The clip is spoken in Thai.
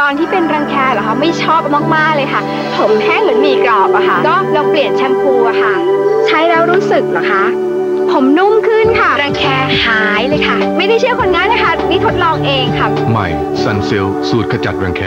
ตอนที่เป็นรังแคเหรอคะไม่ชอบมากๆเลยค่ะ ผมแห้งเหมือนหมี่กรอบอะค่ะ ก็ลองเปลี่ยนแชมพูอะค่ะ ใช้แล้วรู้สึกเหรอคะ ผมนุ่มขึ้นค่ะ รังแคหายเลยค่ะ ไม่ได้เชื่อคนง่ายนะคะ นี่ทดลองเองค่ะ ใหม่ซันซิลสูตรขจัดรังแค